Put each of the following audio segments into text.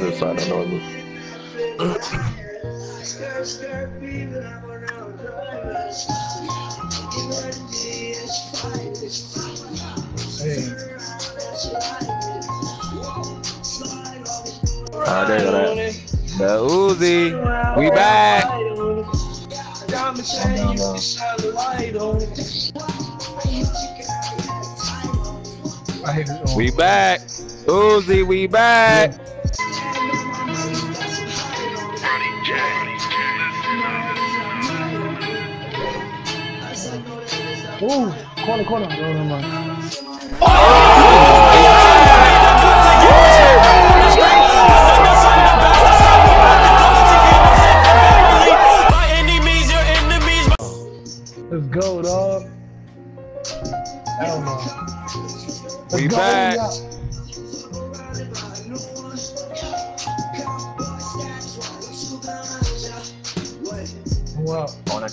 this side of normal. Hey, Ah, there go. That. The Uzi. We back. calm down, though. I hate it. We back. Uzi, we back. Ooh, corner, corner. No, no, no. By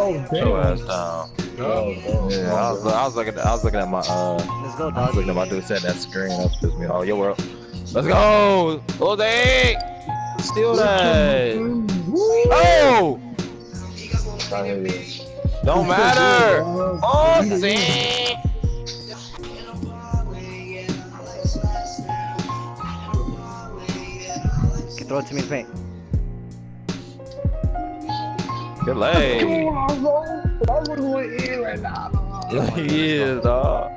Oh, Show damn. ass down. Yeah, I was, I was looking. At, I was looking at my. Uh, Let's go, I was dog. looking at my dude setting that screen. That's pissed me off. Yo, world. Let's go, Jose. Steal that. Oh. Don't matter. Oh, see. Can throw it to me in paint. Good leg. Come on, bro. In right now. he is, dog.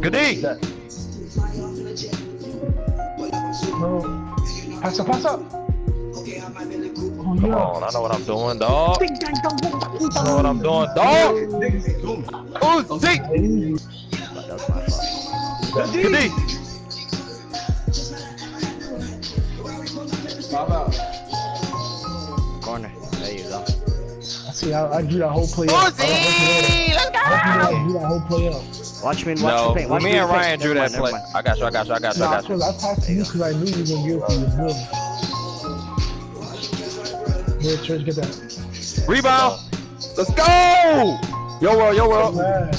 Good D. No. Pass up, pass up. Oh, Come yeah. on, I know what I'm doing, dog. I know what I'm doing, dog. Uzi. But that was my fault. Good. See, I, I drew that whole play up. Uzi. Let's I go. drew that whole play up. Watch me watch No, the paint. Watch me me and paint. Ryan drew that mind, play. mind. I got you. I got you. I got you. I Nah, got you. because I passed to you because I knew you were going to give it to you. Boom. Here, Church, get that. Rebound. Let's go. Yo, world. Yo, world. Man.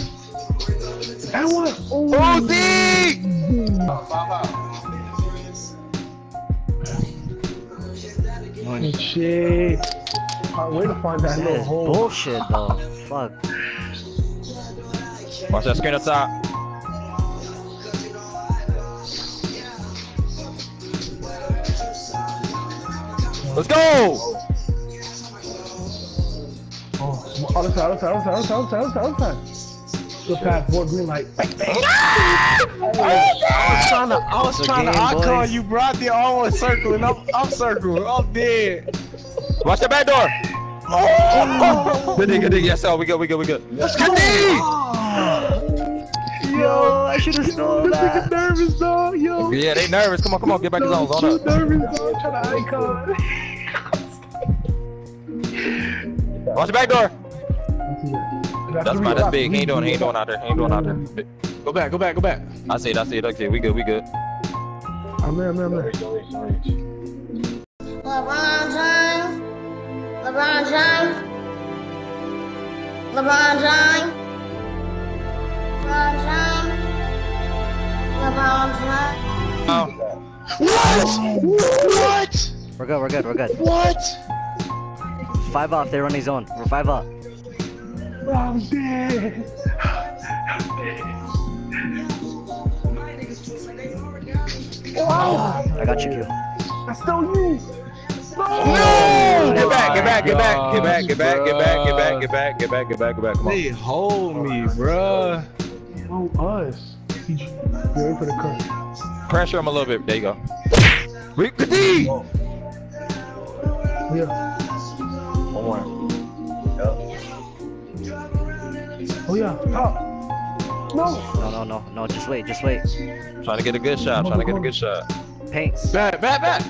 And what? Oh, Uzi. shit. Hard way to find that That little hole. bullshit, though. Fuck. Watch that screen up top. Let's go. Oh, other side, other side, other side, other side, other side, other side, other side. Good pass, boy, green light. Oh, I was trying to, I was Good trying to game, icon you, bro. I did almost circling. I'm, I'm circling. I'm dead. Watch the back door. Oh! Good D. Good D. Yes, sir. We good. We good. We good. Let's good D. Yo, I should have stolen that. nervous, dog, yo. Yeah, they nervous. Come on, come on. Get back in zone. Zone You up. nervous, dog. Trying to icon. Watch the back door. That's That's fine. That's big. He ain't doing. He ain't doing out there. He ain't doing out there. Go back, go back, go back. I see it. I see it. Okay, we good. We good. I'm there, I'm there, I'm there. LeBron James. LeBron James. LeBron James. LeBron James. Oh. What? What? We're good, we're good, we're good. What? Five off, they run his zone. We're five off. I'm dead. I'm dead. Oh. I got you, Q. I stole you. No! Get back, get back, get back, get back, get back, get back, get back, get back, get back, get back, get back. Come They on. hold me, bruh. Oh, us. He- ready for the cut? Pressure him a little bit. There you go. We good D! Oh, yeah. One more. Oh, yeah. Top. No. No, no, no, no. Just wait, just wait. Trying to get a good shot. Trying to get a good shot. Paint. Back, back, back.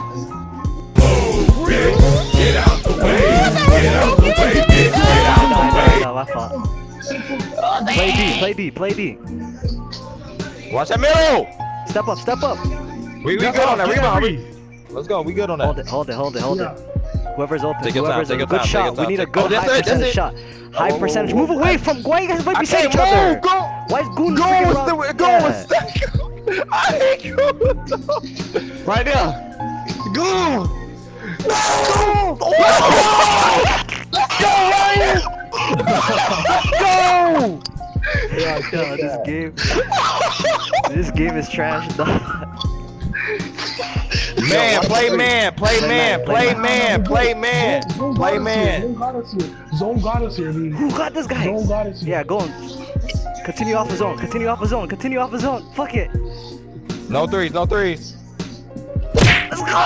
Get out the way. Get out the way, bitch. Get out the way. Play B, play B, play B. Watch that middle. Step up, step up. We, we good on that rebound. Let's go. We good on that. Hold it, hold it, hold it, hold yeah. it. Whoever's open, take whoever's time, take good shot. We need a oh, good oh, high it, percentage shot. High oh, percentage. Move away from. Why you guys might be saying each other? Go. Why is Goon go go, wrong? The, go yeah. with I hate you. right there. Go. Go. Let's go, Ryan. Go. Yeah, I Yo, this game. this game is trash. dog. Man, play man, play Play man, man, play play man, play man, Zone play got us here. man. Zone got us here. Zone got us here. Who got this guy? Zone got us here. Yeah, go on. Continue off his zone. Continue off his zone. Continue off his zone. Fuck it. No threes, no threes. Let's go.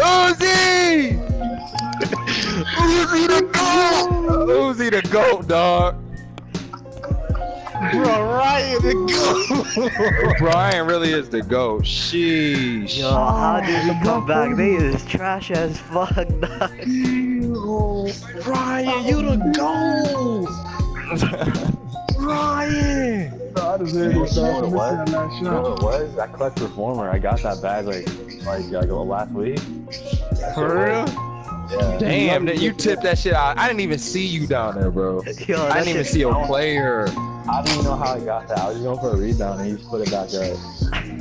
Uzi! Uzi the goat! Uzi the goat, dog. Bro, Ryan, the goat. Brian really is the goat. Sheesh. Yo, how did he come back? They is trash as fuck, dog. Ryan, you the goat. Ryan. I deserve this, You know what I'm it was? You know what it was? That clutch performer. I got that bag like like like last week. For real? Yeah. Damn, that you tipped that shit out. I didn't even see you down there, bro. Yo, I didn't even see a player. I didn't even know how I got that. I was just going for a rebound and he just put it back up.